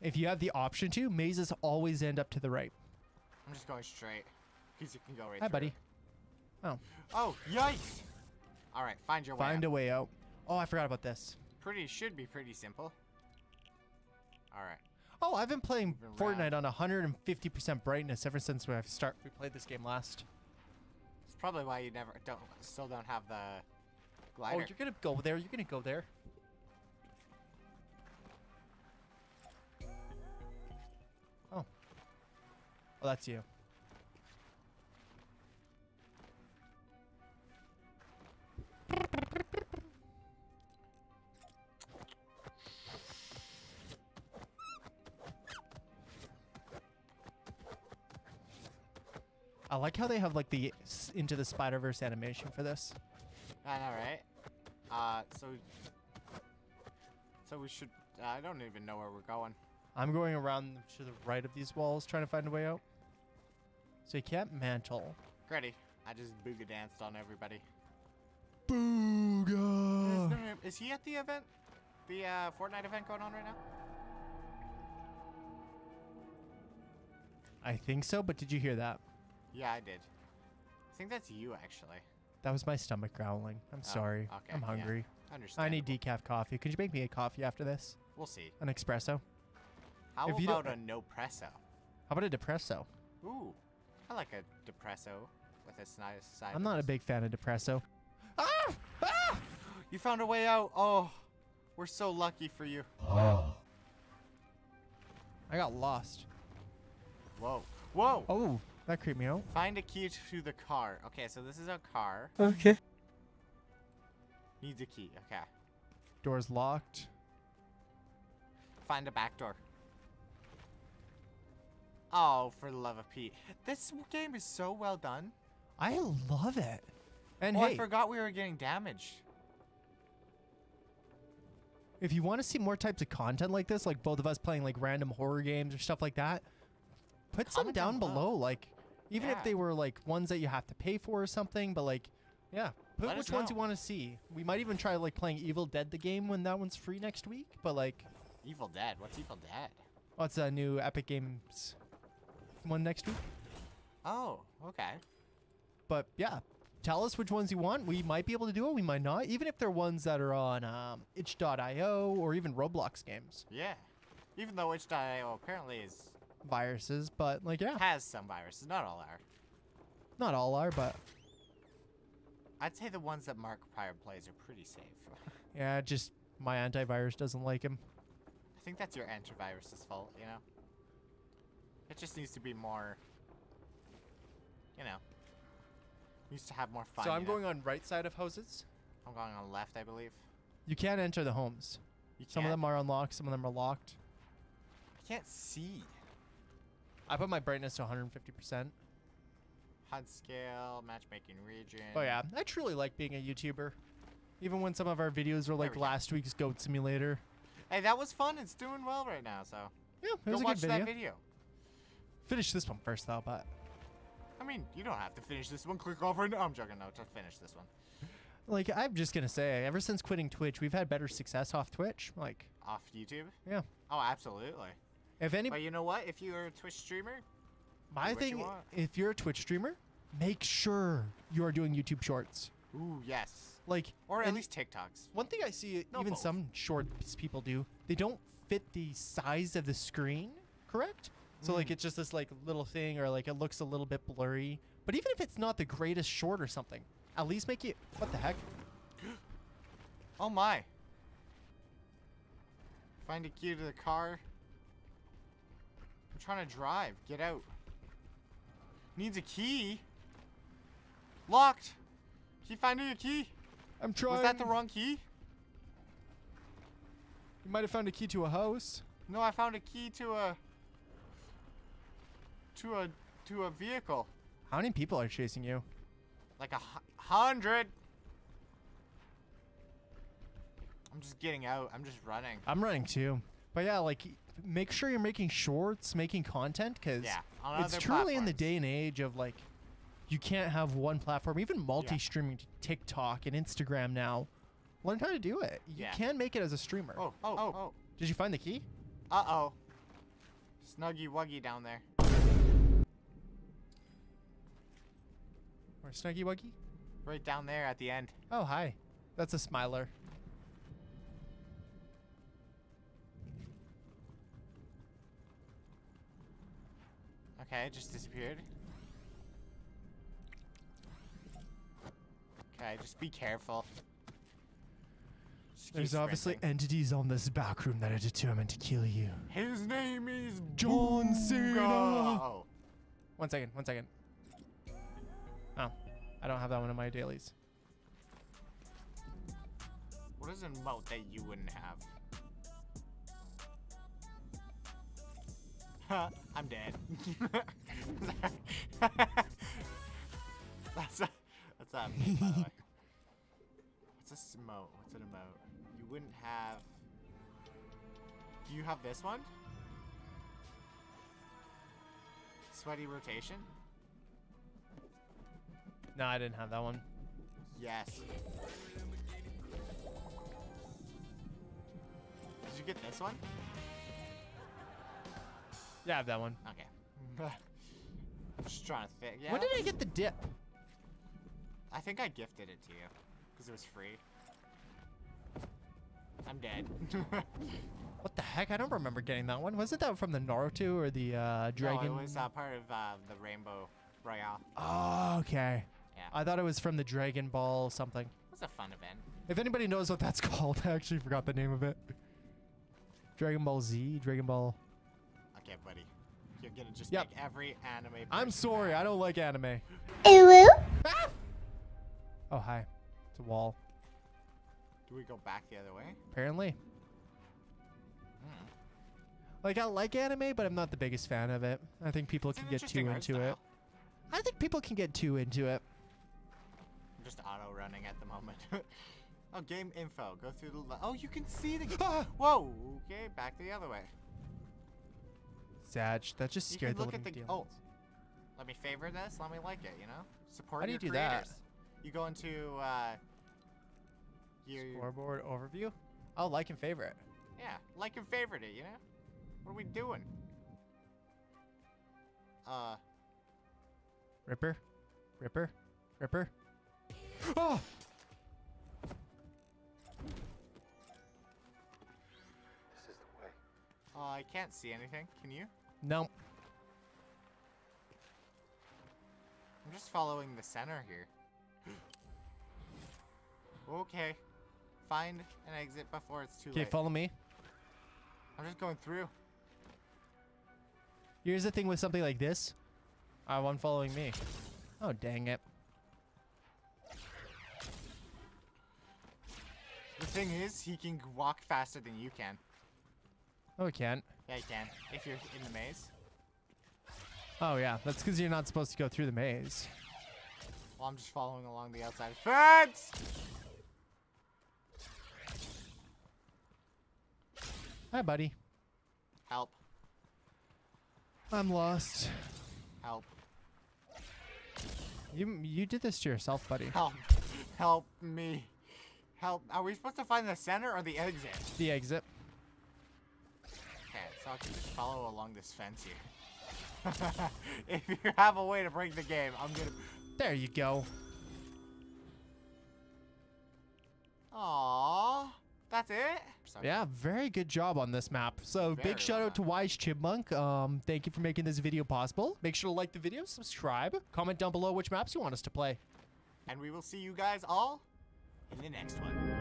If you have the option to, mazes always end up to the right. I'm just going straight. Because you can go right Hi, through buddy. Oh, Oh, yikes! Alright, find your way find a way out. Oh, I forgot about this. Pretty, should be pretty simple. Alright. Oh, I've been playing Moving Fortnite on 150% brightness ever since we start we played this game last. It's probably why you never, don't, still don't have the Oh, you're gonna go there. You're gonna go there. Oh, that's you. I like how they have like the into the Spider Verse animation for this. I know, right? Uh, so... So we should, I don't even know where we're going. I'm going around to the right of these walls trying to find a way out. So you can't mantle. Gretty, I just booga danced on everybody. Is, Booga! there- is he at the event? The uh, Fortnite event going on right now? I think so, but did you hear that? Yeah, I did. I think that's you, actually. That was my stomach growling. I'm Oh, sorry. okay, I'm yeah. hungry. Understand. I need decaf coffee. Could you make me a coffee after this? We'll see. An espresso? How If you about a no presso? How about a depresso? Ooh, I like a depresso with a nice side. I'm not a big fan of depresso. Ah! Ah! You found a way out. Oh, we're so lucky for you. I got lost. Whoa, whoa. Oh, that creeped me out. Find a key to the car. Okay, so this is a car. Okay. Needs a key. Okay. Door's locked. Find a back door. Oh, for the love of Pete. This game is so well done. I love it. And oh, hey, I forgot we were getting damaged. if you want to see more types of content like this, like both of us playing like random horror games or stuff like that, put some down down below. Like, even if they were like ones that you have to pay for or something, but like, yeah, put Let which ones you want to see. We might even try like playing Evil Dead the game when that one's free next week. But like, Evil Dead. What's Evil Dead? Oh, what's a new Epic Games one next week? Oh, okay. But yeah, tell us which ones you want. We might be able to do it. We might not. Even if they're ones that are on um, itch.io or even Roblox games, Yeah. Even though itch.io apparently is viruses. But like, yeah, has some viruses, not all are. not all are, but I'd say the ones that Mark Markiplier plays are pretty safe. yeah, just my antivirus doesn't like him. I think that's your antivirus's fault, you know? It just needs to be more, you know, needs to have more fun. so I'm know? going on right side of houses. I'm going on left, I believe. You can't enter the homes. You Some of them are unlocked. Some of them are locked. I can't see. I put my brightness to 150%. HUD scale, matchmaking region. Oh yeah, I truly like being a YouTuber. Even when some of our videos were like we go. last week's Goat Simulator. Hey, that was fun. It's doing well right now, so Yeah, it go was a watch good video. that video. Finish this one first though, but I mean, you don't have to finish this one. Click off right now. I'm joking. No, to finish this one. like I'm just gonna say, ever since quitting Twitch, we've had better success off Twitch. Like, Off YouTube? yeah, Oh, absolutely. if any, But you know what? If you're a Twitch streamer, my what you thing, if you're a Twitch streamer, make sure you are doing YouTube Shorts. ooh, yes. Like, Or at least TikToks. one thing I see, No, even both. some Shorts people do, they don't fit the size of the screen, correct? So like Mm. it's just this like little thing, or like it looks a little bit blurry. But even if it's not the greatest short or something, at least make it. What the heck? Oh my. Find a key to the car. I'm trying to drive. Get out. Needs a key. Locked. Keep finding a key. I'm trying. Was that the wrong key? You might have found a key to a house. No, I found a key to a to a to a vehicle. How many people are chasing you? Like a hundred. I'm just getting out. I'm just running. I'm running too. But yeah, like make sure you're making shorts, making content, because Yeah, it's other truly in the day and age of like you can't have one platform, even multi-streaming to TikTok and Instagram now. Learn how to do it. You Yeah. can make it as a streamer. Oh, oh, oh. Did you find the key? Uh oh. Snuggy Wuggy down there. Or Snuggy Wuggy? Right down there at the end. Oh, hi. That's a smiler. Okay, it just disappeared. Okay, just be careful. Just There's obviously sprinting. entities on this back room that are determined to kill you. His name is John Cena. Oh, One second, one second. Oh, I don't have that one in my dailies. what is an emote that you wouldn't have? Huh, I'm dead. that's a, that's a by the way. What's a emote? What's an emote? You wouldn't have. Do you have this one? Sweaty rotation? No, I didn't have that one. Yes. Did you get this one? Yeah, I have that one. Okay. I'm just trying to think. Yeah. When did I get the dip? I think I gifted it to you because it was free. I'm dead. What the heck? I don't remember getting that one. Wasn't that from the Naruto or the uh, Dragon? No, it was uh, part of uh, the Rainbow Royale. Oh, okay. Yeah. I thought it was from the Dragon Ball something. It was a fun event. If anybody knows what that's called, I actually forgot the name of it. Dragon Ball Z, Dragon Ball. Okay, buddy. You're gonna just Yep. make every anime. I'm sorry, mad. I don't like anime. Ooh. Ah! Oh, hi. It's a wall, Do we go back the other way? apparently. Hmm. Like, I like anime, but I'm not the biggest fan of it. I think people It's can get too into art it. I think people can get too into it. Just auto running at the moment. oh, game info. Go through the. Oh, you can see the. Ah! Whoa. Okay, back the other way. Sag, that just scared the look at the- oh. Let me favor this. Let me like it. You know, support How do you do that? creators. You go into uh, your Scoreboard overview. Oh, like and favorite. yeah, like and favorite it. You know, what are we doing? Uh, Ripper, Ripper, Ripper. Oh! This is the way. Oh, I can't see anything. Can you? No. I'm just following the center here. okay. Find an exit before it's too late. Okay, follow me. I'm just going through. Here's the thing with something like this. Uh, one following me. Oh, dang it. Thing is, he can walk faster than you can. Oh, he can't. Yeah, he can. If you're in the maze. Oh, yeah. That's because you're not supposed to go through the maze. Well, I'm just following along the outside fence. Hi, buddy. Help. I'm lost. Help. You you did this to yourself, buddy. Help. Help me. Help. Are we supposed to find the center or the exit? The exit. Okay, so I can just follow along this fence here. if you have a way to break the game, I'm gonna. There you go. Aww. That's it? Sorry. Yeah, very good job on this map. So Very big shout out to Wise Chipmunk. Um, thank you for making this video possible. Make sure to like the video, subscribe, comment down below which maps you want us to play. And we will see you guys all in the next one.